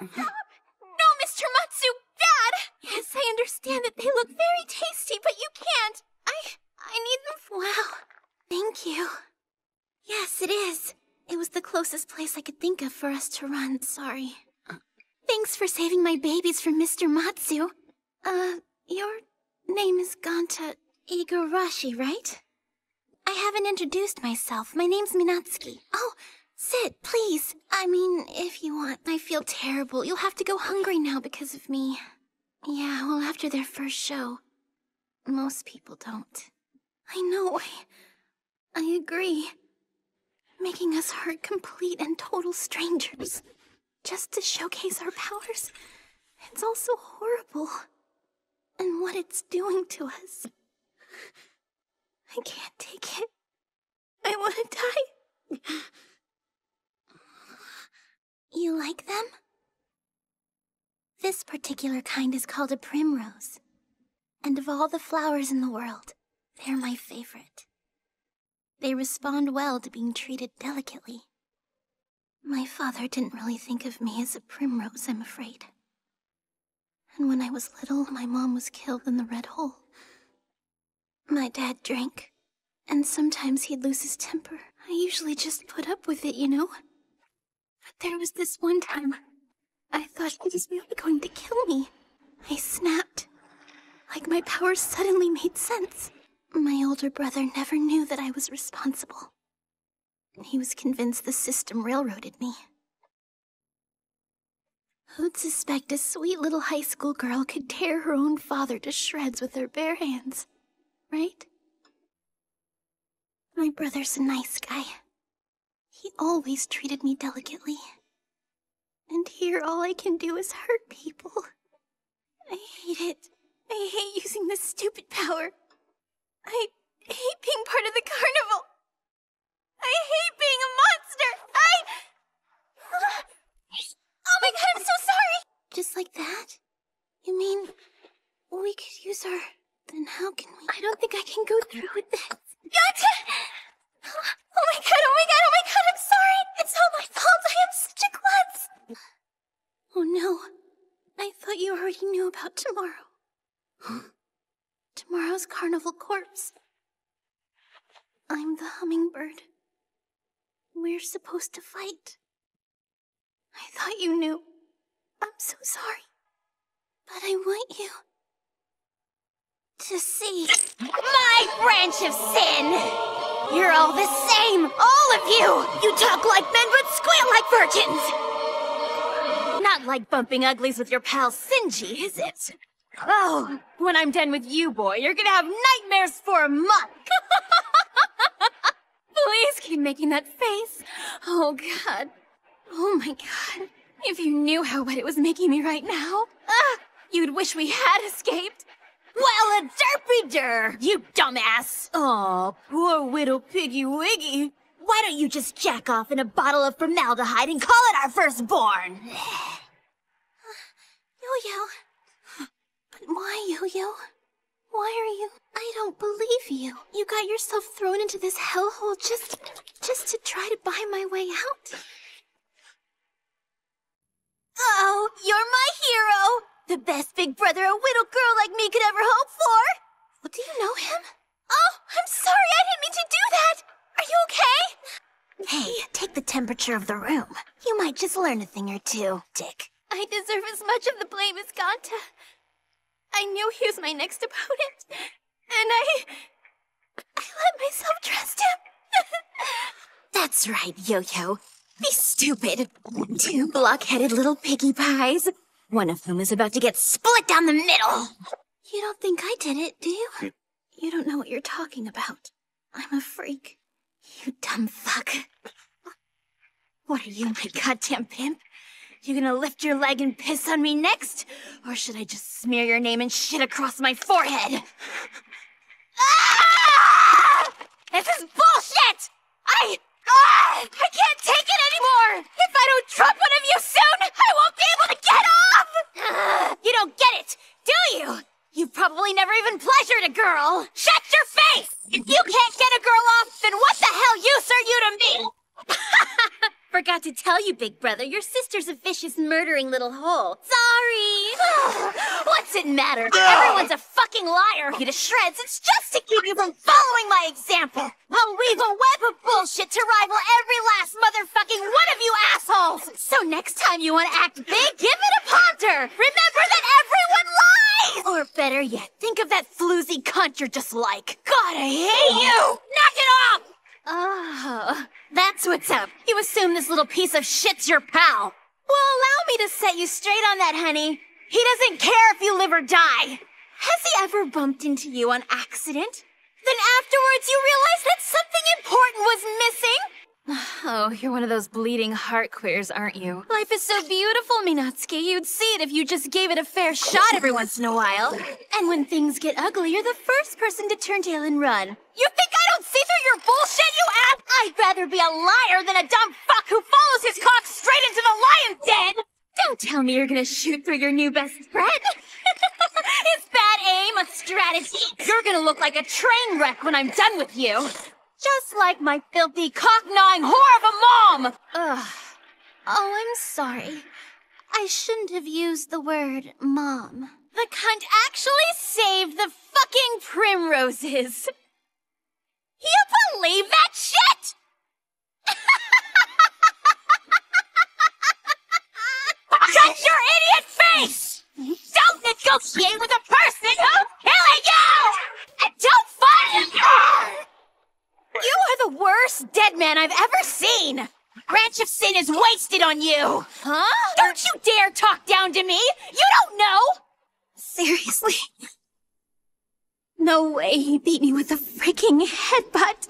No, Mr. Matsu, Dad! Yes, I understand that they look very tasty, but you can't. I I need them Wow. Thank you. Yes, it is. It was the closest place I could think of for us to run. Sorry. Thanks for saving my babies from Mr. Matsu. Uh, your name is Ganta Igarashi, right? I haven't introduced myself. My name's Minatsuki. Oh, sit, please. I mean, if you want. I feel terrible. You'll have to go hungry now because of me. Yeah, well, after their first show. Most people don't. I know. I, I agree. Making us hurt complete and total strangers. Just to showcase our powers. It's also horrible. And what it's doing to us. I can't take it. I want to die. You like them? This particular kind is called a primrose. And of all the flowers in the world, they're my favorite. They respond well to being treated delicately. My father didn't really think of me as a primrose, I'm afraid. And when I was little, my mom was killed in the Red Hole. My dad drank, and sometimes he'd lose his temper. I usually just put up with it, you know? There was this one time I thought he was really going to kill me. I snapped. Like my powers suddenly made sense. My older brother never knew that I was responsible. He was convinced the system railroaded me. Who'd suspect a sweet little high school girl could tear her own father to shreds with her bare hands? Right? My brother's a nice guy. He always treated me delicately. And here all I can do is hurt people. I hate it. I hate using this stupid power. I hate being part of the carnival. I hate being a monster. I. Oh my god, I'm so sorry! Just like that? You mean we could use our. Then how can we. I don't think I can go through with this. Gotcha! Oh my god, oh my god, oh my god, I'm sorry! It's all my fault, I am such a klutz! Oh no. I already knew about tomorrow. Tomorrow's carnival corpse. I'm the hummingbird. We're supposed to fight. I thought you knew. I'm so sorry. But I want you to see my branch of sin. You're all the same, all of you. You talk like men but squeal like virgins. Not like bumping uglies with your pal Senji, is it? Oh, when I'm done with you, boy, you're gonna have nightmares for a month. Please keep making that face. Oh, God. Oh, my God. If you knew how wet it was making me right now, ah, you'd wish we had escaped. Well, a derpy der, you dumbass. Oh, poor widow Piggy Wiggy. Why don't you just jack off in a bottle of formaldehyde and call it our firstborn? Yo-Yo. But why, Yo-Yo? Why are you? I don't believe you. You got yourself thrown into this hellhole just, just to try to buy my way out. Oh, you're my hero! The best big brother a little girl like me could ever hope for! Well, do you know him? Oh, I'm sorry, I didn't mean to do that! Are you okay? Hey, take the temperature of the room. You might just learn a thing or two, Dick. I deserve as much of the blame as Ganta. I knew he was my next opponent, and I. I let myself trust him. That's right, Yo Yo. Be stupid. Two block-headed little piggy pies. One of whom is about to get split down the middle. You don't think I did it, do you? Hmm. You don't know what you're talking about. I'm a freak. You dumb fuck. What are you, my goddamn pimp? You gonna lift your leg and piss on me next? Or should I just smear your name and shit across my forehead? Ah! This is bullshit! I Ah, I can't take it anymore! If I don't drop one of you soon, I won't be able to get off! You don't get it, do you? You've probably never even pleasured a girl! Shut your face! If you can't get a girl off, then what the hell use are you to me? Forgot to tell you, Big Brother. Your sister's a vicious, murdering little hole. Sorry! What's it matter? Everyone's a fucking liar! You to shreds, it's just to keep you from following my example! I'll weave a web of bullshit to rival every last motherfucking one of you assholes! So next time you want to act big, give it a ponder! Remember that everyone lies! Or better yet, think of that floozy cunt you're just like. God, I hate you! Knock it off! Oh, that's what's up. You assume this little piece of shit's your pal. Well, allow me to set you straight on that, honey. He doesn't care if you live or die. Has he ever bumped into you on accident? Then afterwards you realize that something important was missing? Oh, you're one of those bleeding heart queers, aren't you? Life is so beautiful, Minatsuki. You'd see it if you just gave it a fair shot every once in a while. And when things get ugly, you're the first person to turn tail and run. You think I don't see through your bullshit, you ass? I'd rather be a liar than a dumb fuck who follows his cock straight into the lion's den! Don't tell me you're gonna shoot through your new best friend. it's bad aim, a strategy. You're gonna look like a train wreck when I'm done with you. Just like my filthy, cock-gnawing whore of a mom! Ugh. Oh, I'm sorry. I shouldn't have used the word mom. The cunt actually saved the fucking primroses. You believe that shit? Shut your idiot face! Don't negotiate with a person who's killing you! And don't fight! him! You are the worst dead man I've ever seen! Branch of Sin is wasted on you! Huh? Don't you dare talk down to me! You don't know! Seriously? No way he beat me with a freaking headbutt.